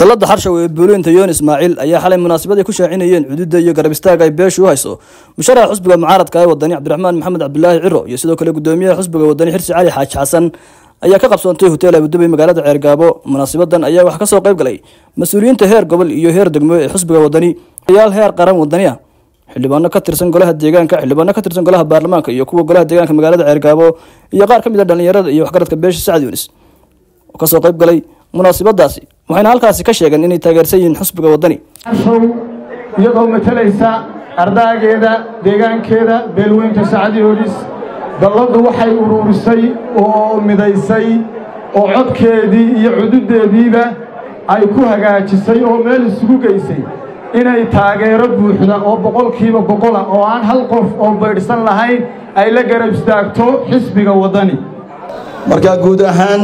talada xarshaw ee buuliinta yoon ismaaciil ayaa xalay munaasabadii ku shaacinayeen cududa iyo garab istaaga ay beeshu u hayso. Musharaxa xusbiga mucaaradka ee wadani cabdiraxmaan maxamed cabdilaahi ciro iyo sidoo kale gudoomiyaha xusbiga wadani xirsi cali xaaji xasan ayaa ka qabsoontay hotel abudubay magaalada ceergaabo. Munaasabadan ayaa waxaa ka soo qayb galay. Mas'uuliyiinta heer gobol iyo heer degmo ee xusbiga wadani yaal heer qaran wadani ah xildhibaano ka tirsan golaha deegaanka xildhibaano ka tirsan golaha baarlamaanka iyo kuwa golaha deegaanka magaalada ceergaabo iyo qaar ka mid a dhallinyarada iyo waxgaradka beesha sacad yunis. Oo ka soo qayb galay munaasabadaasi waxayna halkaasi ka sheegeen inay taageersan yihiin xusbiga wadani show iyadoo matalaysa ardaageeda deegaankeeda beelweynta sacadi hodhis dalladdu waxay uruurisay oo midaysay oo codkeedii iyo cududeediiba ay ku hagaajisay oo meel isugu geysay inay taageero buuxda oo boqolkiiba boqola oo aan hal qof oo baydhsan lahayn ay la garab istaagto xisbiga waddani. Markaa guud ahaan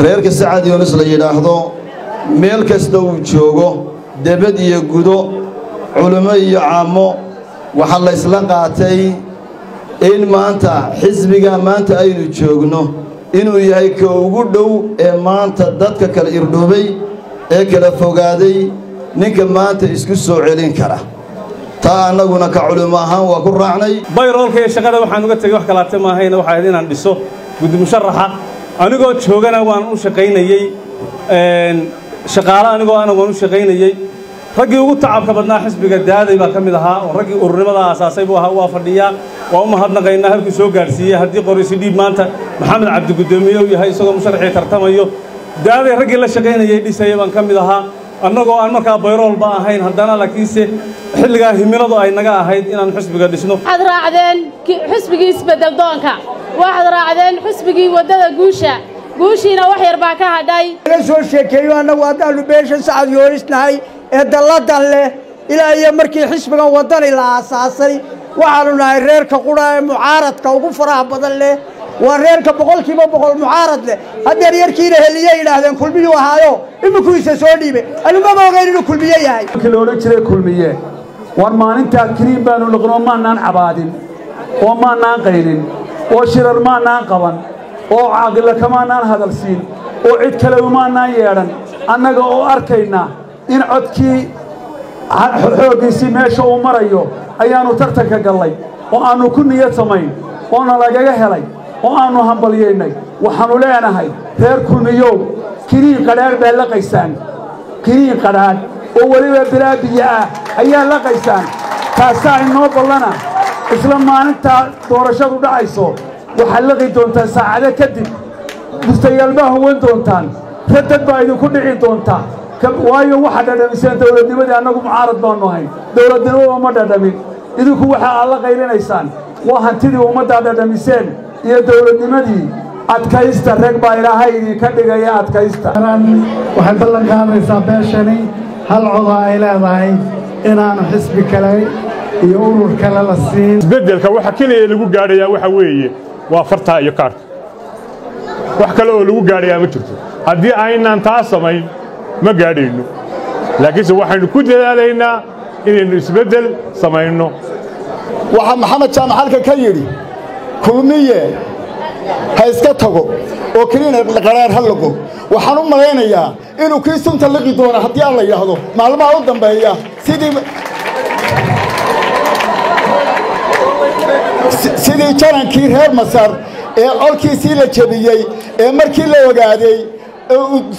reerka sacad yunis la yidhaahdo meel kasta uu joogo debad iyo gudo culummo iyo caammo waxaa la ysla qaatay in maanta xisbiga maanta aynu joogno inuu yahay ka ugu dhow ee maanta dadka kala irdhoobay ee kala fogaaday ninka maanta isku soo celin kara. Taa annaguna ka culimo ahaan waa ku raacnay. Bayroolka iyo shaqada waxaan uga tegey wax kalaate maahayna waxay ahayd inaan dhiso guddi musharaxa anigoo joogana waan u shaqaynayey shaqaale anigoo ana waan u shaqaynayey raggii ugu tacabka badnaa xisbiga daaday baa ka mid ahaa oo raggii ururnimada aasaasay buu ahaa waa fadhiyaa. Waa u mahadnaqaynaa halkuu soo gaadhsiiyey haddii qorisi dhiib maanta maxamed cabdi guddoomiye uu yahay isagoo musharaxii tartamayo. Daaday raggii la shaqaynayay dhisaya baan ka mid ahaa. Annagoo aan markaa bayroolba ahayn haddana laakiinse xilligaa himiladu ay naga ahayd inaan xisbiga dhisno. Waxaad raacdeen xusbigii isbeddeldoonka waxaad raacdeen xusbigii waddada guusha. Guushiina wax yar baa ka hadhay. Laga soo sheekeeyo annagu haddaannu beesha sacad yoonisnahay ee dalladan leh. Ilaa iyo markii xisbigan waddani la aasaasay waxaannu nahay reerka qudha ee mucaaradka ugu faraha badan leh. Waa reerka boqolkiiba boqol mucaarad leh. Haddeer yarkiina heliye yidhaahdeen kulmiyuu ahaayo. Imikuisa soo dhiibe animama ogeyn inuu kulmiye yahay. Markii la odhan jiray kulmiye war maalintaa kiriin baanu liqnoo maannaan cabaadin oo maannaan qaynin oo shirar maannaan qaban oo caaqila kamaannaan hadalsiin oo cid kale umaannaan yeedhan. Annaga oo arkayna in codkii xooggiisii meesha uu marayo ayaannu tartanka gallay oo aannu ku niyad samayn oona lagaga helay oo aannu hambalyaynay waxaannu leenahay reer kulmiyow kiniin qadhaadh baa laqaysaan kiniin qadhaadh oo weliba bilaa biyo ah ayaa laqaysaan taasaa inoo ballana isla maalintaa doorashadu dhacayso waxaad laqi doontaan saacado kadib. Mustayaal baa huwan doontaan radad baa idinku dhici doontaa. Waayo waxaad dhadhamiseen dawladnimadii annagu mucaarad baannu ahayn dawladnimada ma dhadhamin. Idinku waxa aad la qaylinaysaan waa hantidii ummaddaad dhadhamiseen iyo dawladnimadii adkaysta. Rag baa ilaahay idinka dhigaya adkaysta. Waxay ballan qaadaysaa beeshani. Hal coda ay leedahay inaanu xisbi kale iyo urur kale la siin isbeddelka waxa keliya lagu gaadhayaa waxa weeye waa fartaa iyo kaarka. Wax kale oo lagu gaadhayaa ma jirto. Haddii aynaan taa samayn ma gaadhayno. Laakiinse waxaynu ku dadaalaynaa inaynu isbeddel samayno. Waxaa maxamed jaamac halka ka yidhi kulmiye ha iska tago oo keliina qaraar ha liqo waxaan u malaynayaa inuu kii sunta liqi doono haddii aan la yidhaahdo maalmaha u dambeeya sidii sidii janankii reer masar ee colkiisii la jebiyey ee markii la ogaaday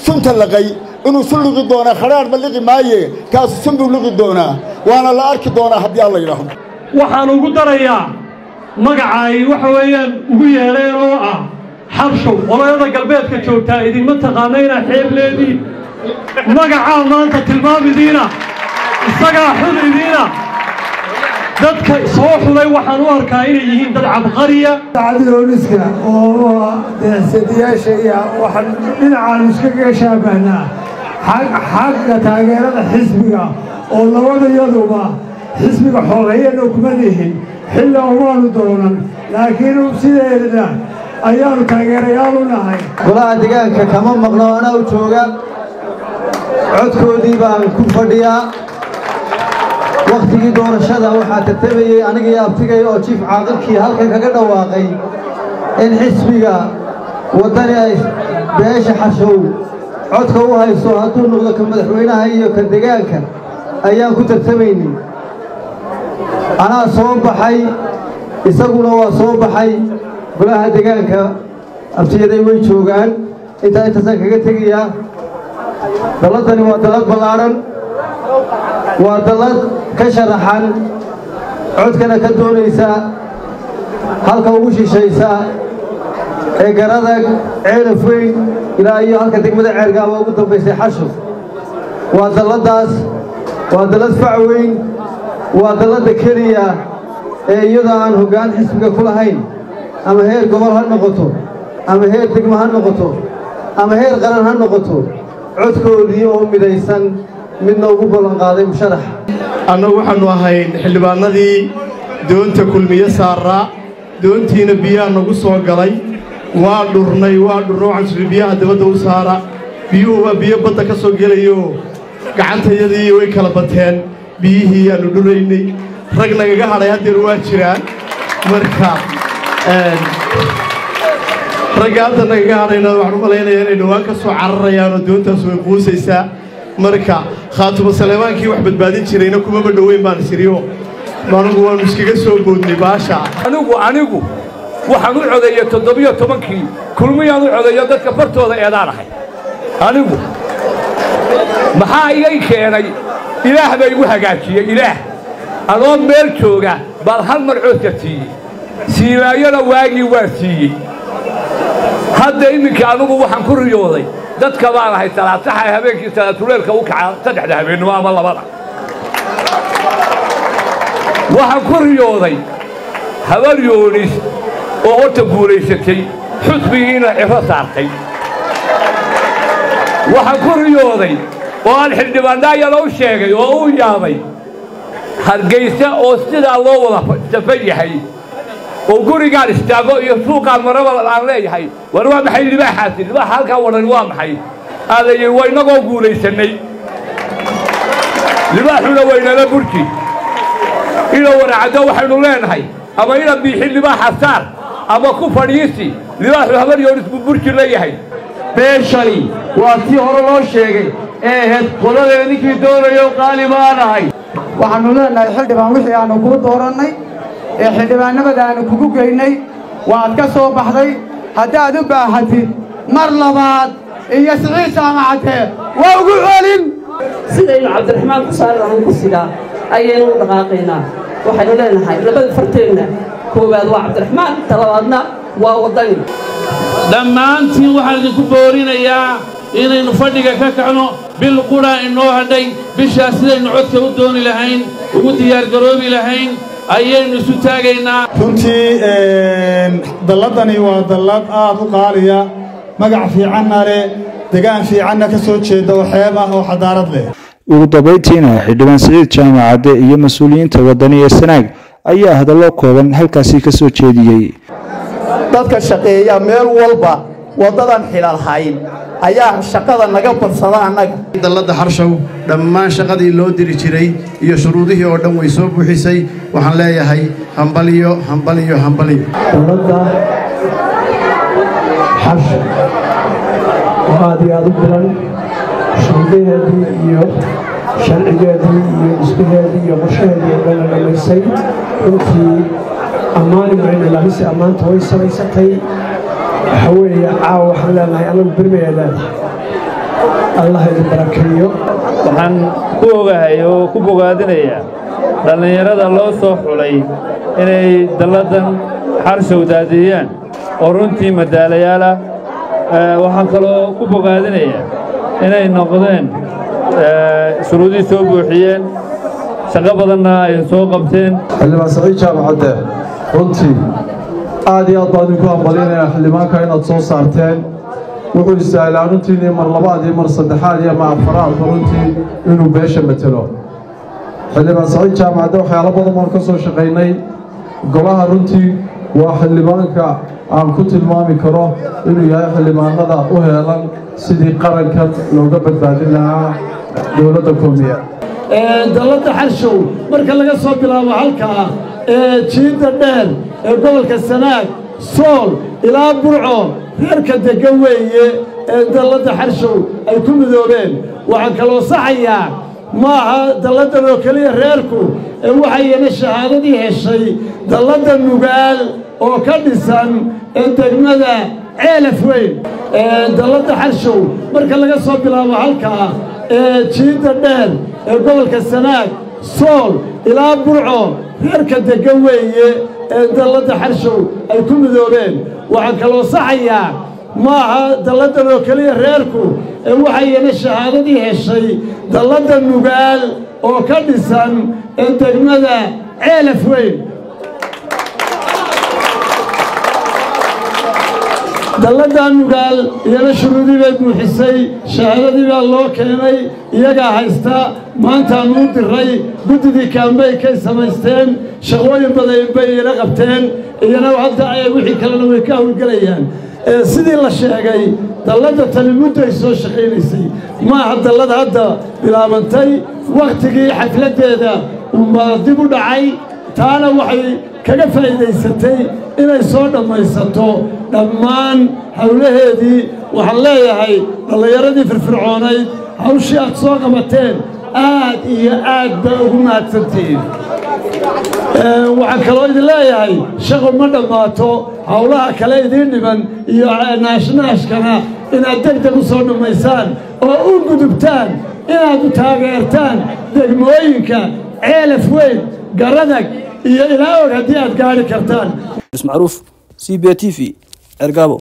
sunta laqay inuu sun liqi doonaa khadhaarhba liqi maaye kaasu sun buu liqi doonaa waana la arki doonaa haddii aan la yidhaahdo. Waxaan ugu darayaa magaca ay waxa weeyaan ugu yeedheen oo ah xarshow qolayada galbeedka joogtaa idinma taqaanayna xeebleedii. Magacaa maanta tilmaamidiina isagaa xun idiina dadka soo xulay waxaan u arkaa inay yihiin dad cabqariya. Sacadiyooniska oo deexsadiyaasha iyo waxaan dhinacaanu iskaga shaabahnaa xagga taageerada xisbiga oo labaduyaduba xisbiga xoreeyana kuma lihin. Xilla umaanu doonan laakiin sideedna ayaannu taageerayaal u nahay. Golaha degaanka kama maqno anaa u jooga. Codkoodii baan ku fadhiyaa wakhtigii doorashada waxaa tartamayey anigii abtigay oo jiif caaqilkii halkan kaga dhawaaqay in xisbiga waddani ay beesha xashow codka u hayso hadduu noqdo ka madaxweynaha iyo ka degaanka ayaan ku tartamaynay anaa soo baxay isaguna waa soo baxay golaha degaanka abtiyaday way joogaan. Intaa intaasaan kaga tegayaa. Dalladani waa dallad ballaadhan waa dallad ka sharaxan codkana ka doonaysa halka ugu shishaysa ee garadag ceelaf weyn ilaa iyo halka degmada ceergaaba ugu dambaysay xashuf waa dalladdaas waa dallad fac weyn waa dalladda keliya ee iyadoo aan hoggaan xisbiga ku lahayn ama heer gobol ha noqoto ama heer degmo ha noqoto ama heer qaran ha noqoto codkoodii oo midaysan midna ugu ballanqaaday musharax annagu waxaannu ahayn xildhibaannadii doonta kulmiye saaraa doontiina biyaha nagu soo galay. Waa dhurnay waa dhurnay waxaan siri biyaha dabadda u saara. Biyuhu waa biyo badda ka soo gelayoo gacantayadii way kala bateen. Biyihii aannu dhuraynay rag nagaga hadhay haddeer waa jiraan. Marka ragga hadda nagaga hadhayna waxaan u malaynayaa inay dhowaan ka soo cararayaanoo doontaas way quusaysaa marka khaatuma saleemaankii wax badbaadin jirayna kumaba dhoweyn baan isiriyo anugu waannu iskaga soo boodnay baasha. Anigu anigu waxaan u codeeyey toddobiyo tobankii kulmiyaan u codeeyo dadka fartooda eedaan ahay. Anigu maxaa igay keenay? Ilaah baa igu hagaajiyey ilaah. Adoo meel jooga baad hal mar coodka siiyey. Siibaayana waagii waa siiyey. Hadda iminka anugu waxaan ku riyooday dadka baan ahay salaataxa habeenkii salaatuleelka u kaca saddexda habeennimo ama labada. Waxaan ku riyooday habar yoonis oo horta guulaysatay xusbigiina ciro saartay. Waxaan ku riyooday oo aan xildhibaannaayana u sheegay oo u yaabay hargaysa oo sidaa loo wada safan yahay oo gurigaan istaago iyo suuqaan maraba aan leeyahay. War waa maxay libaaxaasi? Libaaxa halkaa wadhan waa maxay? Aadayi waa innagoo guulaysannay. Libaaxuna waynala burji ina waracaddo waxaynu leenahay. Ama ina biixin libaaxa saar. Ama ku fadhiisi. Libaaxu habar yoonis buu burji leeyahay. Beeshani waa tii hore loo sheegay. Ee ahayd qoladeeda ninkii doonayo qaali baanahay waxaannu leenahay xildhibaan wixii aannu kuu doorannay ee xildhibaannimada aannu kugu geynay waad ka soo baxday. Haddaad u baahatid mar labaad iyo siciid saamacatee waa ugu celin. Sidaynu cabdiraxmaan ku saari lahayn kursigaa ayaynu u dhaqaaqaynaa. Waxaynu leenahay labada farteenna koowaad waa cabdiraxmaan talabaadna waa waddani dhammaantiin waxaan idinku boorinayaa inaynu fadhiga ka kacno bil qudha inoo hadhay bishaas sidaynu codka u dooni lahayn ugu diyaargaroobi lahayn ayaynu isu taagaynaa. Runtii dalladani waa dallad aad u qaaliya magac fiicanna leh degaan fiicanna ka soo jeeda oo xeeb ah oo xadaarad leh. Ugu dambayntiina xildhibaan siciid jaamacadde iyo mas'uuliyiinta waddani ee sanaag ayaa hadallo kooban halkaasi ka soo jeediyey. Dadka shaqeeya meel walba waddadan xilalhayn ayaa shaqada naga badsada annaga. Dalladda xarshow dhammaan shaqadii loo diri jiray iyo shuruudihii oo dhan way soo buuxisay waxaan leeyahay hambaliyo hambaliyo hambaliyo. Dowladda xarsho oo aad iyo aad u bilan shuruudaheedii iyo sharcigeedii iyo dhismaheedii iyo qorshaheedii oo dhan la dhammaysay runtii ammaani mayna lahise ammaanta way samaysatay waxa weeye caawa waxaan leenahay anagu bermaya leedahay allah idin barakeeyo waxaan ku ogahay oo ku bogaadinayaa dhallinyarada loo soo xulay inay dalladan xarshow daadiyaan oo runtii madaalayaal ah waxaan kaloo ku bogaadinayaa inay noqdeen shuruudii soo buuxiyeen shaqo badanna ay soo qabteen. Xildhibaan saciid jaamacadde runtii aad iyo aad baan idinku hambalinayaa xildhibaanka inaad soo saarteen wuxuu istaahilaa runtiinii mar labaad iyo mar saddexaad iyo ma afaraadba runtii inuu beesha matelo xildhibaan saciid jaamacadde waxyaalo badan baan ka soo shaqaynay golaha runtii waa xildhibaanka aan ku tilmaami karo inuu yahay xildhibaanada u heelan sidii qarankan looga badbaadin lahaa dowladda kulmiya dalladda xarshow marka laga soo bilaabo halkaa ee jiidda dheer ee gobolka sanaag sool ilaa burco reerka deggan weeye ee dalladda xarshow ay ku midoobeen. Waxaan kaloo saxayaa ma aha dalladan oo keliya reerku ee waxayna shahaadadii heshay dalladda nugaal oo ka dhisan ee degmada ceelaf weyn ee dalladda xarshow. Marka laga soo bilaabo halkaa ee jiidda dheer ee gobolka sanaag sool ilaa burco reerka deggan weeye ee dalladda xarshow ay ku midoobeen. Waxaan kaloo saxayaa ma aha dalladan oo keliya reerku ee waxayna shahaadadii heshay dalladda nugaal oo ka dhisan ee degmada ceelaf weyn dalladda nugaal iyana shuruudii bay buuxisay shahaadadii baa loo keenay iyagaa haysta maantaan uu diray guddidii kaambeykay samaysteen shaqooyin badan bay iyana qabteen iyana hadda wixii kalena way ka howlgelayaan sidii la sheegay dalladda tani mudday soo shaqaynaysay. Ma aha dallad hadda bilaabantay wakhtigii xafladdeeda umbaa dib u dhacay taana waxay kaga faa'iidaysatay inay soo dhammaysato dhammaan howlaheedii waxaan leeyahay dhallinyaradii firfircoonayd hawshii aad soo qabateen aad iyo aad baa ugu mahadsantihiin. Waxaan kaloo idin leeyahay shaqo ma dhammaato howlaha kale idiin dhiban iyo naashnaashkana inaad deg deg u soo dhammaysaan oo u gudubtaan inaad u taageertaan degmooyinka ceelaf weyn garadag iyo ilaa og haddii aad gaari kartaan macruuf